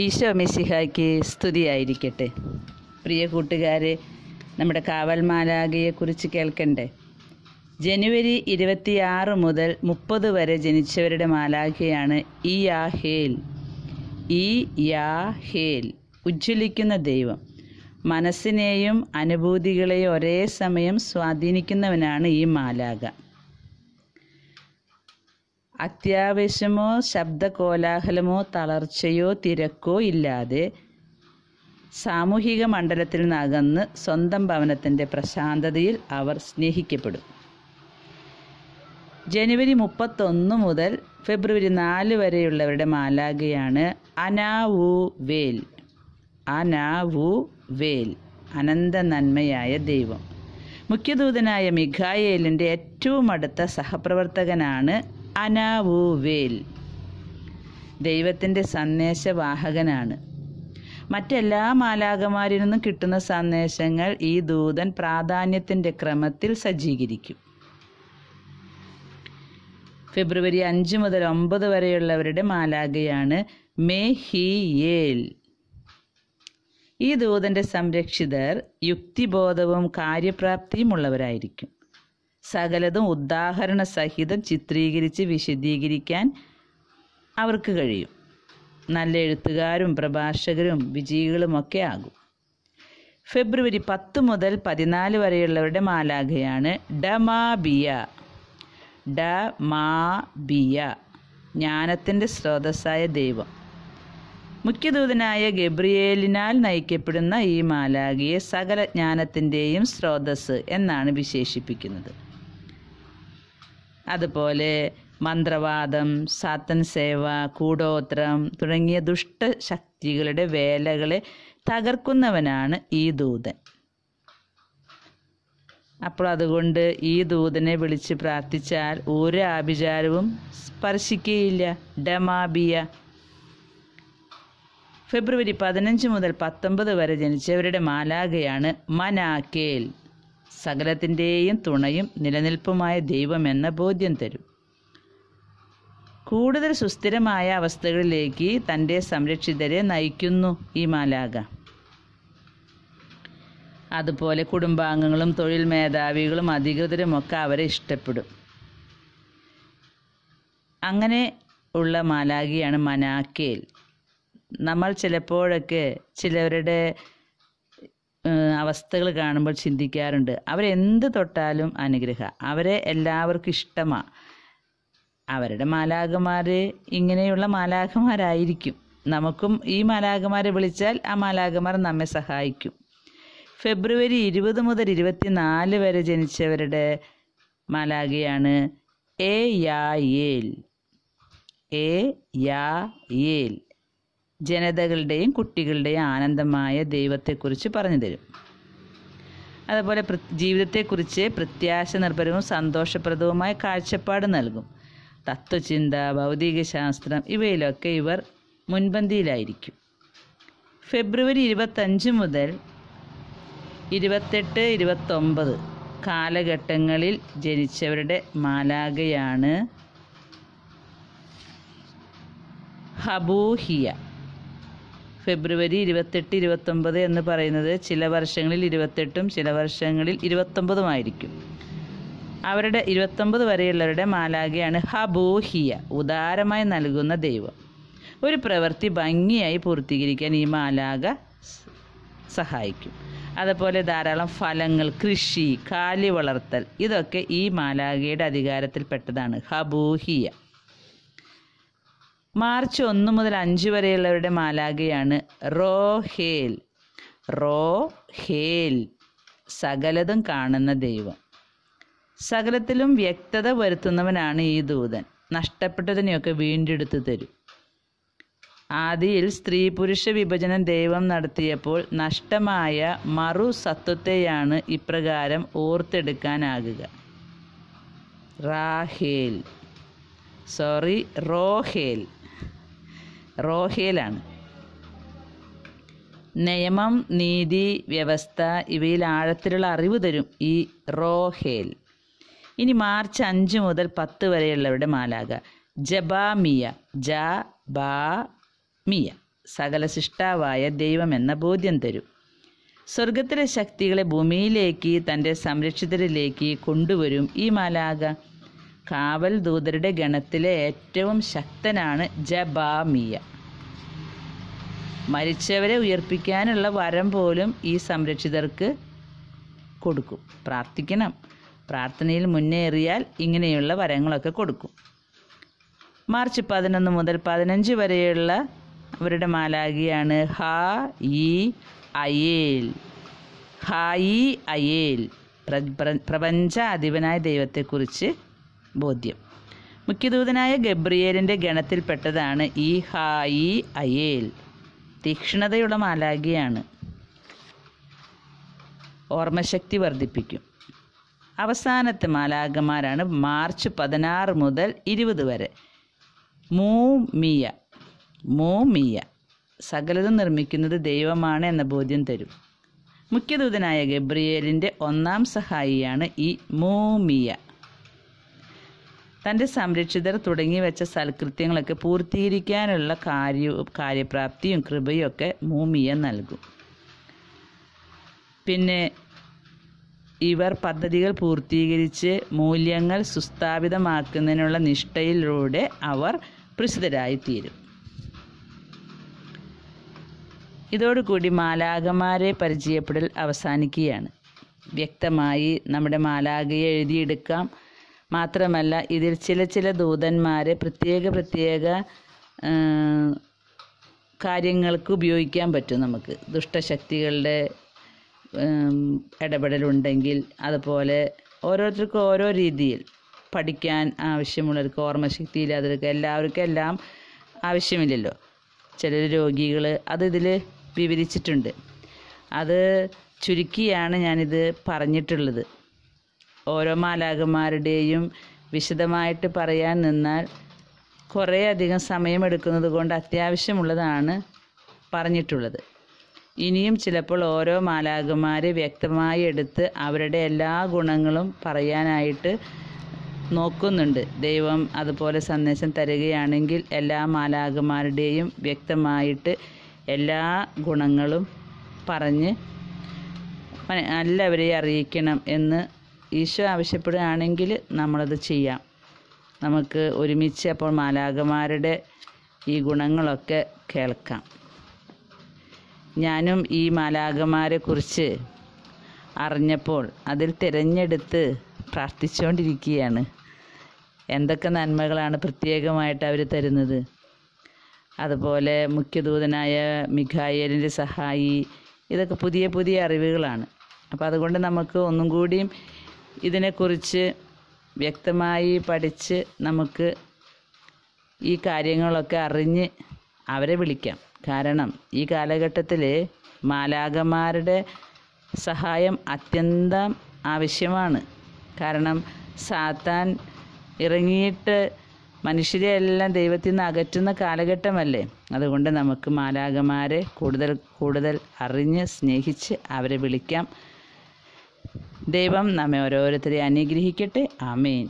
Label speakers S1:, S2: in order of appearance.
S1: ഈശോ മിശിഹായ്ക്ക് സ്തുതിയായിരിക്കട്ടെ. പ്രിയ കൂട്ടുകാരെ നമ്മുടെ കാവൽ മാലാഖയെക്കുറിച്ച് കേൾക്കണ്ടേ? ജനുവരി ഇരുപത്തിയാറ് മുതൽ മുപ്പത് വരെ ജനിച്ചവരുടെ മാലാഖയാണ് ഈ യാ ഹേൽ ഈ യാ ഹേൽ ഉജ്ജ്വലിക്കുന്ന ദൈവം. മനസ്സിനെയും അനുഭൂതികളെയും ഒരേ സമയം സ്വാധീനിക്കുന്നവനാണ് ഈ മാലാഖ. അത്യാവശ്യമോ ശബ്ദകോലാഹലമോ തളർച്ചയോ തിരക്കോ ഇല്ലാതെ സാമൂഹിക മണ്ഡലത്തിൽ നിന്നകന്ന് സ്വന്തം ഭവനത്തിന്റെ പ്രശാന്തതയിൽ അവർ സ്നേഹിക്കപ്പെടും. ജനുവരി മുപ്പത്തൊന്ന് മുതൽ ഫെബ്രുവരി നാല് വരെയുള്ളവരുടെ മാലാഖയാണ് അനാവു വേൽ അനാവു വേൽ അനന്ത നന്മയായ ദൈവം. മുഖ്യദൂതനായ മിഖായേലിന്റെ ഏറ്റവും അടുത്ത സഹപ്രവർത്തകനാണ് അനാവു വേൽ ദൈവത്തിന്റെ സന്ദേശവാഹകനാണ്. മറ്റെല്ലാ മാലാകമാരിൽ നിന്നും കിട്ടുന്ന സന്ദേശങ്ങൾ ഈ ദൂതൻ പ്രാധാന്യത്തിന്റെ ക്രമത്തിൽ സജ്ജീകരിക്കും. ഫെബ്രുവരി അഞ്ച് മുതൽ ഒമ്പത് വരെയുള്ളവരുടെ മാലാകയാണ് മേ ഹി യേൽ ഈ ദൂതന്റെ സംരക്ഷിതർ യുക്തിബോധവും കാര്യപ്രാപ്തിയും ഉള്ളവരായിരിക്കും. സകലതും ഉദാഹരണ സഹിതം ചിത്രീകരിച്ച് വിശദീകരിക്കാൻ അവർക്ക് കഴിയും. നല്ല എഴുത്തുകാരും പ്രഭാഷകരും വിജയികളുമൊക്കെ ആകും. ഫെബ്രുവരി പത്ത് മുതൽ പതിനാല് വരെയുള്ളവരുടെ മാലാഖയാണ് ഡമാബിയ. ഡമാബിയ. ജ്ഞാനത്തിന്റെ സ്രോതസ്സായ ദൈവം. മുഖ്യദൂതനായ ഗബ്രിയേലിനാൽ നയിക്കപ്പെടുന്ന ഈ മാലാഖയെ സകല ജ്ഞാനത്തിന്റെയും സ്രോതസ് എന്നാണ് വിശേഷിപ്പിക്കുന്നത്. അതുപോലെ മന്ത്രവാദം സാത്തൻ സേവ കൂടോത്രം തുടങ്ങിയ ദുഷ്ടശക്തികളുടെ വേലകളെ തകർക്കുന്നവനാണ് ഈ ദൂതൻ. അപ്പോൾ അതുകൊണ്ട് ഈ ദൂതനെ വിളിച്ച് പ്രാർത്ഥിച്ചാൽ ഒരു ആഭിചാരവും സ്പർശിക്കുകയില്ല. ഡമാബിയ. ഫെബ്രുവരി പതിനഞ്ച് മുതൽ പത്തൊമ്പത് വരെ ജനിച്ചവരുടെ മാലാഖയാണ് മനാക്കേൽ സകലത്തിന്റെയും തുണയും നിലനിൽപ്പുമായ ദൈവമെന്ന ബോധ്യം തരും. കൂടുതൽ സുസ്ഥിരമായ അവസ്ഥകളിലേക്ക് തന്റെ സംരക്ഷിതരെ നയിക്കുന്നു ഈ മാലാക അതുപോലെ കുടുംബാംഗങ്ങളും തൊഴിൽ മേധാവികളും അധികൃതരുമൊക്കെ അവരെ ഇഷ്ടപ്പെടും. അങ്ങനെ ഉള്ള മാലാഖിയാണ് മനാക്കേൽ നമ്മൾ ചിലപ്പോഴൊക്കെ ചിലവരുടെ അവസ്ഥകൾ കാണുമ്പോൾ ചിന്തിക്കാറുണ്ട്. അവരെന്ത് തൊട്ടാലും അനുഗ്രഹ. അവരെ എല്ലാവർക്കും ഇഷ്ടമാണ് അവരുടെ മാലാഖമാർ ഇങ്ങനെയുള്ള മാലാഖമാരായിരിക്കും. നമുക്കും ഈ മാലാഖമാരെ വിളിച്ചാൽ ആ മാലാഖമാർ നമ്മെ സഹായിക്കും. ഫെബ്രുവരി ഇരുപത് മുതൽ ഇരുപത്തിനാല് വരെ ജനിച്ചവരുടെ മാലാഖയാണ് എ യാ ഏൽ എ യാ ഏൽ ജനതകളുടെയും കുട്ടികളുടെയും ആനന്ദമായ ദൈവത്തെക്കുറിച്ച് പറഞ്ഞു തരും. അതുപോലെ ജീവിതത്തെക്കുറിച്ച് പ്രത്യാശ നിർഭരവും സന്തോഷപ്രദവുമായ കാഴ്ചപ്പാട് നൽകും. തത്വചിന്ത ഭൗതികശാസ്ത്രം ഇവയിലൊക്കെ ഇവർ മുൻപന്തിയിലായിരിക്കും. ഫെബ്രുവരി ഇരുപത്തഞ്ച് മുതൽ ഇരുപത്തെട്ട് ഇരുപത്തൊമ്പത് കാലഘട്ടങ്ങളിൽ ജനിച്ചവരുടെ മാലാകയാണ് ഹബൂഹിയ. ഫെബ്രുവരി ഇരുപത്തെട്ട് ഇരുപത്തൊമ്പത് എന്ന് പറയുന്നത് ചില വർഷങ്ങളിൽ ഇരുപത്തെട്ടും ചില വർഷങ്ങളിൽ ഇരുപത്തൊമ്പതുമായിരിക്കും. അവരുടെ ഇരുപത്തൊമ്പത് വരെയുള്ളവരുടെ മാലാഖയാണ് ഹബൂഹിയ ഉദാരമായി നൽകുന്ന ദൈവം. ഒരു പ്രവൃത്തി ഭംഗിയായി പൂർത്തീകരിക്കാൻ ഈ മാലാക സഹായിക്കും. അതുപോലെ ധാരാളം ഫലങ്ങൾ കൃഷി കാലി വളർത്തൽ ഇതൊക്കെ ഈ മാലാഖയുടെ അധികാരത്തിൽപ്പെട്ടതാണ് ഹബൂഹിയ. മാർച്ച് ഒന്ന് മുതൽ അഞ്ച് വരെയുള്ളവരുടെ മാലാഖയാണ്. റോ ഹേൽ. സകലതും കാണുന്ന ദൈവം. സകലത്തിലും വ്യക്തത വരുത്തുന്നവനാണ് ഈ ദൂതൻ. നഷ്ടപ്പെട്ടതിനെയൊക്കെ വീണ്ടെടുത്തു തരും. ആദിയിൽ സ്ത്രീ പുരുഷ വിഭജനം ദൈവം നടത്തിയപ്പോൾ നഷ്ടമായ മറു സത്വത്തെയാണ് ഇപ്രകാരം ഓർത്തെടുക്കാനാകുക. റാഹേൽ. സോറി റോഹേൽ റോഹേലാണ് നിയമം നീതി വ്യവസ്ഥ ഇവയിൽ ആഴത്തിലുള്ള അറിവ് തരും ഈ റോഹേൽ. ഇനി മാർച്ച് അഞ്ച് മുതൽ പത്ത് വരെയുള്ളവരുടെ മാലാക ജബാമിയ ജ ബാ മിയ സകല സൃഷ്ടാവായ ദൈവമെന്ന ബോധ്യം തരും. സ്വർഗത്തിലെ ശക്തികളെ ഭൂമിയിലേക്ക് തന്റെ സംരക്ഷിതരിലേക്ക് കൊണ്ടുവരും ഈ മാലാക കാവൽ ദൂതരുടെ ഗണത്തിലെ ഏറ്റവും ശക്തനാണ് ജബാമിയ. മരിച്ചവരെ ഉയർപ്പിക്കാനുള്ള വരം പോലും ഈ സംരക്ഷിതർക്ക് കൊടുക്കും. പ്രാർത്ഥിക്കണം. പ്രാർത്ഥനയിൽ മുന്നേറിയാൽ ഇങ്ങനെയുള്ള വരങ്ങളൊക്കെ കൊടുക്കും. മാർച്ച് പതിനൊന്ന് മുതൽ പതിനഞ്ച് വരെയുള്ള അവരുടെ മാലാഖിയാണ് ഹ ഇ അയേൽ. ഹായി അയേൽ. പ്ര- പ്ര- പ്രപഞ്ച അധിപനായ ദൈവത്തെക്കുറിച്ച് ബോധ്യം. മുഖ്യദൂതനായ ഗബ്രിയേലിന്റെ ഗണത്തിൽപ്പെട്ടതാണ് ഈ ഹായി അയേൽ. തീക്ഷ്ണതയുള്ള മാലാഖിയാണ്. ഓർമ്മശക്തി വർദ്ധിപ്പിക്കും. അവസാനത്തെ മാലാഖമാരാണ് മാർച്ച് പതിനാറ് മുതൽ ഇരുപത് വരെ. മൂമിയ മൂമിയ സകലതും നിർമ്മിക്കുന്നത് ദൈവമാണ് എന്ന ബോധ്യം തരും. മുഖ്യദൂതനായ ഗബ്രിയേലിന്റെ ഒന്നാം സഹായിയാണ് ഈ മൂമിയ തന്റെ സംരക്ഷിതർ തുടങ്ങി വെച്ച സൽകൃത്യങ്ങളൊക്കെ പൂർത്തീകരിക്കാനുള്ള കാര്യ കാര്യപ്രാപ്തിയും കൃപയും ഒക്കെ മൂമിയ നൽകും. പിന്നെ ഇവർ പദ്ധതികൾ പൂർത്തീകരിച്ച് മൂല്യങ്ങൾ സുസ്ഥാപിതമാക്കുന്നതിനുള്ള നിഷ്ഠയിലൂടെ അവർ പ്രസിദ്ധരായിത്തീരും. ഇതോടുകൂടി മാലാകമാരെ പരിചയപ്പെടൽ അവസാനിക്കുകയാണ്. വ്യക്തമായി നമ്മുടെ മാലാകയെ എഴുതിയെടുക്കാം. മാത്രമല്ല ഇതിൽ ചില ചില ദൂതന്മാരെ പ്രത്യേക പ്രത്യേക കാര്യങ്ങൾക്ക് ഉപയോഗിക്കാൻ പറ്റും നമുക്ക്. ദുഷ്ടശക്തികളുടെ ഇടപെടലുണ്ടെങ്കിൽ അതുപോലെ ഓരോരുത്തർക്കും ഓരോ രീതിയിൽ പഠിക്കാൻ ആവശ്യമുള്ളവർക്ക് ഓർമ്മശക്തി ഇല്ലാത്തവർക്ക് എല്ലാവർക്കും എല്ലാം ആവശ്യമില്ലല്ലോ. ചില രോഗികൾ അത് ഇതിൽ വിവരിച്ചിട്ടുണ്ട്. അത് ചുരുക്കിയാണ് ഞാനിത് പറഞ്ഞിട്ടുള്ളത്. ഓരോ മാലാകന്മാരുടെയും വിശദമായിട്ട് പറയാൻ നിന്നാൽ കുറേ അധികം സമയമെടുക്കുന്നത് കൊണ്ട് അത്യാവശ്യമുള്ളതാണ് പറഞ്ഞിട്ടുള്ളത്. ഇനിയും ചിലപ്പോൾ ഓരോ മാലാകന്മാരെ വ്യക്തമായി എടുത്ത് അവരുടെ എല്ലാ ഗുണങ്ങളും പറയാനായിട്ട് നോക്കുന്നുണ്ട്. ദൈവം അതുപോലെ സന്ദേശം തരികയാണെങ്കിൽ എല്ലാ മാലാകന്മാരുടെയും വ്യക്തമായിട്ട് എല്ലാ ഗുണങ്ങളും പറഞ്ഞ് എല്ലാവരെയും അറിയിക്കണം എന്ന് ഈശോ ആവശ്യപ്പെടുകയാണെങ്കിൽ നമ്മളത് ചെയ്യാം. നമുക്ക് ഒരുമിച്ച് അപ്പോൾ മാലാകമാരുടെ ഈ ഗുണങ്ങളൊക്കെ കേൾക്കാം. ഞാനും ഈ മാലാകമാരെ കുറിച്ച് അറിഞ്ഞപ്പോൾ അതിൽ തിരഞ്ഞെടുത്ത് പ്രാർത്ഥിച്ചുകൊണ്ടിരിക്കുകയാണ്. എന്തൊക്കെ നന്മകളാണ് പ്രത്യേകമായിട്ട് അവർ തരുന്നത്? അതുപോലെ മുഖ്യദൂതനായ മിഖായലിന്റെ സഹായി ഇതൊക്കെ പുതിയ പുതിയ അറിവുകളാണ്. അപ്പോൾ അതുകൊണ്ട് നമുക്ക് ഒന്നും കൂടിയും ഇതിനെക്കുറിച്ച് വ്യക്തമായി പഠിച്ച് നമുക്ക് ഈ കാര്യങ്ങളൊക്കെ അറിഞ്ഞ് അവരെ വിളിക്കാം. കാരണം ഈ കാലഘട്ടത്തിൽ മാലാകന്മാരുടെ സഹായം അത്യന്തം ആവശ്യമാണ്. കാരണം സാത്താൻ ഇറങ്ങിയിട്ട് മനുഷ്യരെ എല്ലാം ദൈവത്തിൽ നിന്ന് അകറ്റുന്ന കാലഘട്ടമല്ലേ? അതുകൊണ്ട് നമുക്ക് മാലാകന്മാരെ കൂടുതൽ കൂടുതൽ അറിഞ്ഞ് സ്നേഹിച്ച് അവരെ വിളിക്കാം. ദൈവം നമ്മെ ഓരോരുത്തരെ അനുഗ്രഹിക്കട്ടെ. ആമേൻ.